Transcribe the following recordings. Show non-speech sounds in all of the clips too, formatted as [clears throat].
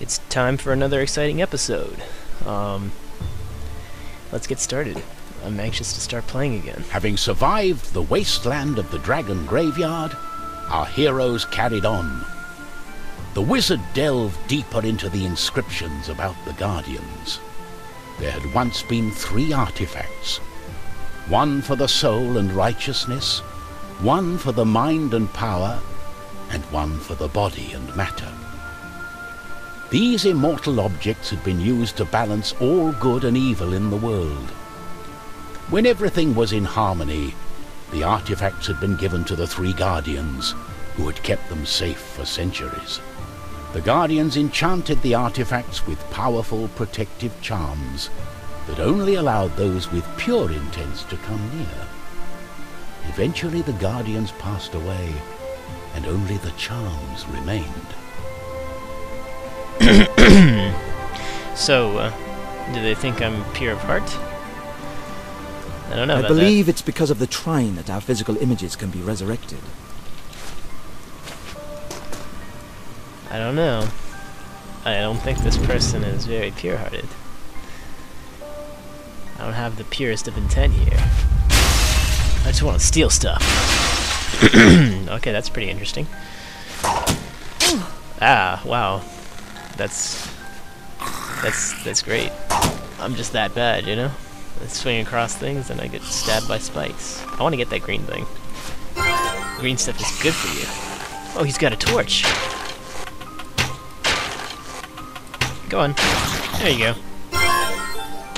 it's time for another exciting episode. Um, let's get started. I'm anxious to start playing again. Having survived the wasteland of the Dragon Graveyard, our heroes carried on. The wizard delved deeper into the inscriptions about the Guardians. There had once been three artifacts one for the soul and righteousness, one for the mind and power, and one for the body and matter. These immortal objects had been used to balance all good and evil in the world. When everything was in harmony, the artifacts had been given to the three guardians, who had kept them safe for centuries. The guardians enchanted the artifacts with powerful protective charms that only allowed those with pure intents to come near. Eventually the guardians passed away, and only the charms remained. [coughs] So, uh, do they think I'm pure of heart? I don't know. I believe it's because of the trine that our physical images can be resurrected. I don't know. I don't think this person is very pure-hearted. I don't have the purest of intent here. I just want to steal stuff. [coughs] okay, that's pretty interesting. Ah, wow. That's that's that's great. I'm just that bad, you know? I swing across things and I get stabbed by spikes. I want to get that green thing. Green stuff is good for you. Oh, he's got a torch. Go on. There you go.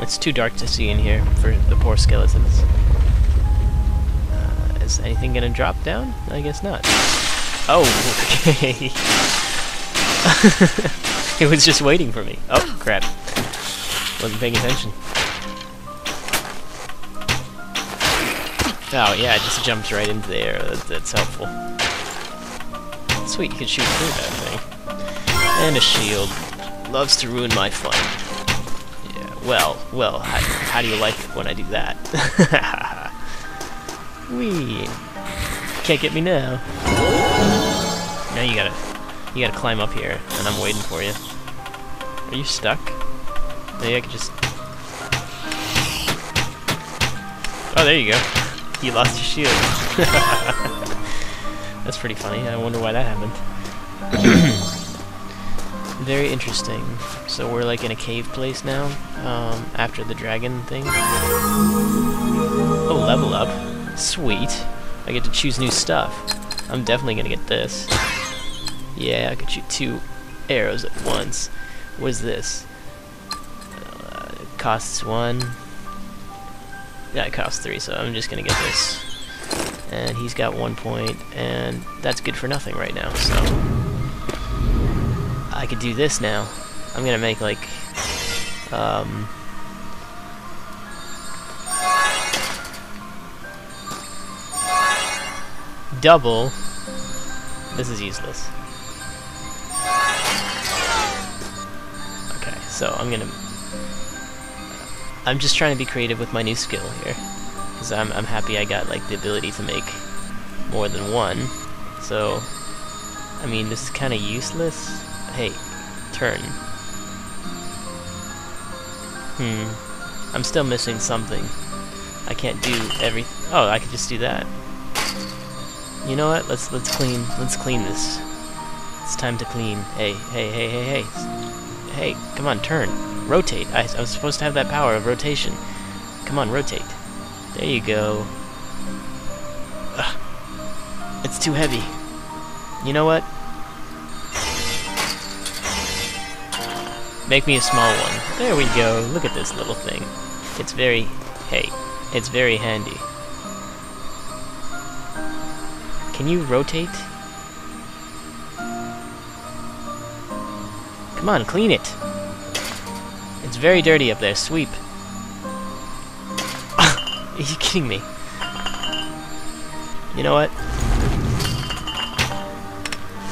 It's too dark to see in here for the poor skeletons. Uh, is anything gonna drop down? I guess not. Oh, [laughs] okay. [laughs] [laughs] it was just waiting for me. Oh, crap. Wasn't paying attention. Oh, yeah, it just jumps right into the air. That, that's helpful. Sweet, you can shoot through that thing. And a shield. Loves to ruin my fun. Yeah, well, well, how, how do you like it when I do that? [laughs] Wee. Can't get me now. Now you gotta, you gotta climb up here, and I'm waiting for you. Are you stuck? Maybe I could just... Oh, there you go. You lost your shield. [laughs] That's pretty funny. I wonder why that happened. [clears throat] Very interesting. So we're like in a cave place now, um, after the dragon thing. Oh, level up. Sweet. I get to choose new stuff. I'm definitely gonna get this. Yeah, I could shoot two arrows at once. What is this? Uh, it costs one. Yeah, it costs three, so I'm just gonna get this. And he's got one point, and that's good for nothing right now, so... I could do this now. I'm gonna make, like... Um... Double. This is useless. So I'm gonna... I'm just trying to be creative with my new skill here. Because I'm, I'm happy I got, like, the ability to make more than one. So, I mean, this is kind of useless. Hey, turn. Hmm. I'm still missing something. I can't do every... Oh, I could just do that. You know what? Let's let's clean let's clean this. It's time to clean. Hey, hey, hey, hey, hey. Hey, come on, turn. Rotate. I, I was supposed to have that power of rotation. Come on, rotate. There you go. Ugh. It's too heavy. You know what? Make me a small one. There we go. Look at this little thing. It's very... Hey, it's very handy. Can you rotate? Come on, clean it. It's very dirty up there. Sweep. [laughs] Are you kidding me? You know what?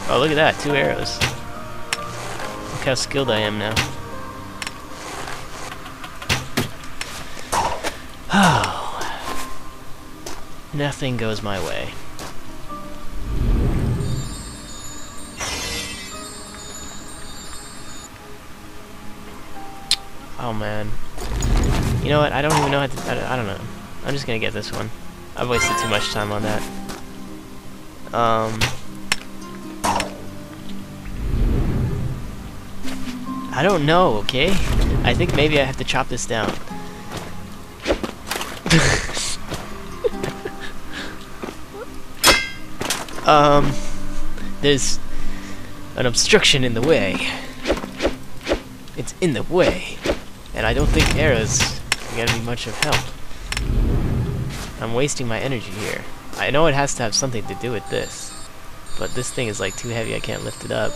Oh, look at that. Two arrows. Look how skilled I am now. Oh. [sighs] Nothing goes my way. Oh man. You know what? I don't even know how to. I, I don't know. I'm just gonna get this one. I've wasted too much time on that. Um. I don't know, okay? I think maybe I have to chop this down. [laughs] um, there's an obstruction in the way. It's in the way. And I don't think arrows are gonna be much of help. I'm wasting my energy here. I know it has to have something to do with this. But this thing is like too heavy, I can't lift it up.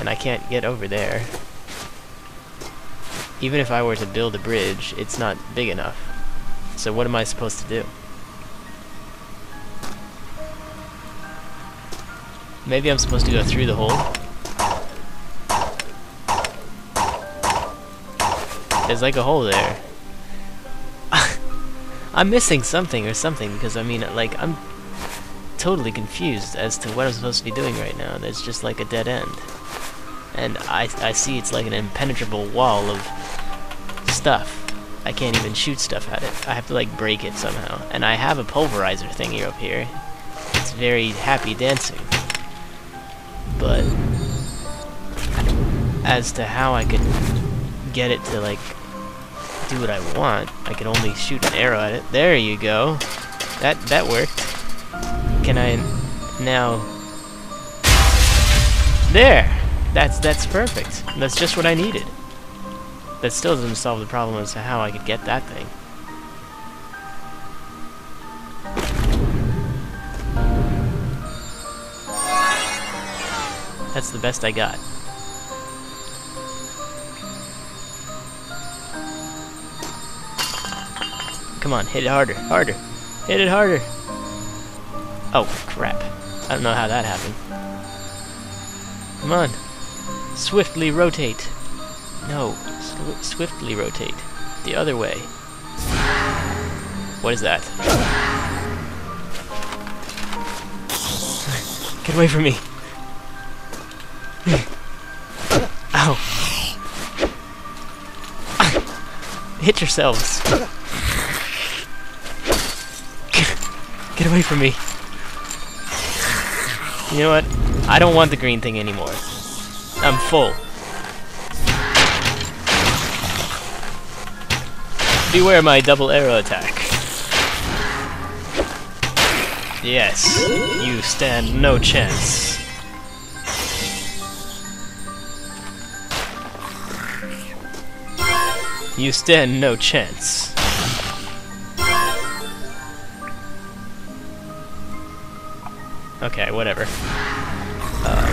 And I can't get over there. Even if I were to build a bridge, it's not big enough. So what am I supposed to do? Maybe I'm supposed to go through the hole? There's like a hole there. [laughs] I'm missing something or something because I mean like I'm totally confused as to what I'm supposed to be doing right now. There's just like a dead end. And I, I see it's like an impenetrable wall of stuff. I can't even shoot stuff at it. I have to like break it somehow. And I have a pulverizer thingy up here. It's very happy dancing. But as to how I could get it to like do what I want, I can only shoot an arrow at it. There you go. That that worked. Can I now There! That's that's perfect. That's just what I needed. That still doesn't solve the problem as to how I could get that thing. That's the best I got. Come on, hit it harder, harder. Hit it harder. Oh, crap. I don't know how that happened. Come on. Swiftly rotate. No, sw swiftly rotate. The other way. What is that? [laughs] Get away from me. [laughs] Ow. [laughs] Hit yourselves. Get away from me. You know what? I don't want the green thing anymore. I'm full. Beware my double arrow attack. Yes, you stand no chance. You stand no chance. Okay, whatever. Um,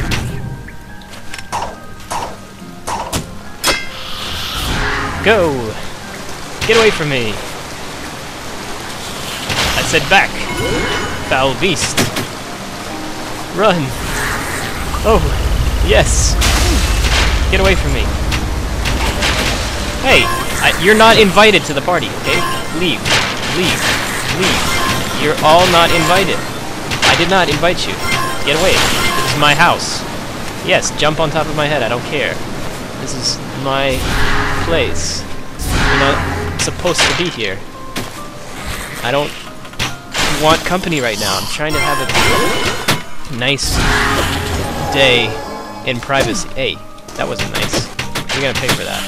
go! Get away from me! I said back! Foul beast! Run! Oh, yes! Get away from me! Hey! I, you're not invited to the party, okay? Leave. Leave. Leave. You're all not invited. Did not invite you. Get away. This is my house. Yes, jump on top of my head. I don't care. This is my place. You're not supposed to be here. I don't want company right now. I'm trying to have a nice day in privacy. Hey, that wasn't nice. You're gonna pay for that.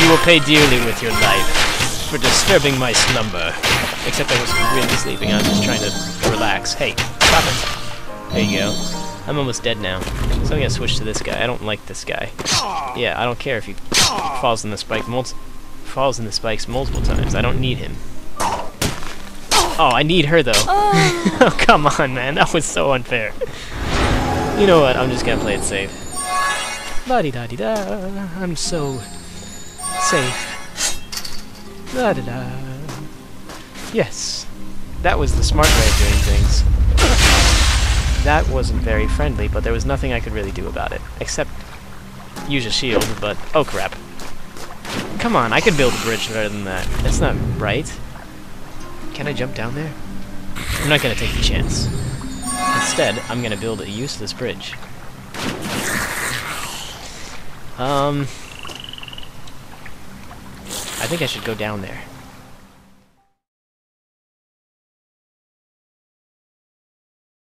You will pay dearly with your life for disturbing my slumber. Except I wasn't really sleeping, I was just trying to relax. Hey, stop it. There you go. I'm almost dead now. So I'm gonna switch to this guy. I don't like this guy. Yeah, I don't care if he falls in the spike falls in the spikes multiple times. I don't need him. Oh, I need her though. Oh. [laughs] oh, come on, man. That was so unfair. You know what? I'm just gonna play it safe. La di da di da. I'm so safe. La da da. Yes. That was the smart way of doing things. That wasn't very friendly, but there was nothing I could really do about it. Except use a shield, but... Oh crap. Come on, I could build a bridge better than that. That's not right. Can I jump down there? I'm not gonna take the chance. Instead, I'm gonna build a useless bridge. Um, I think I should go down there.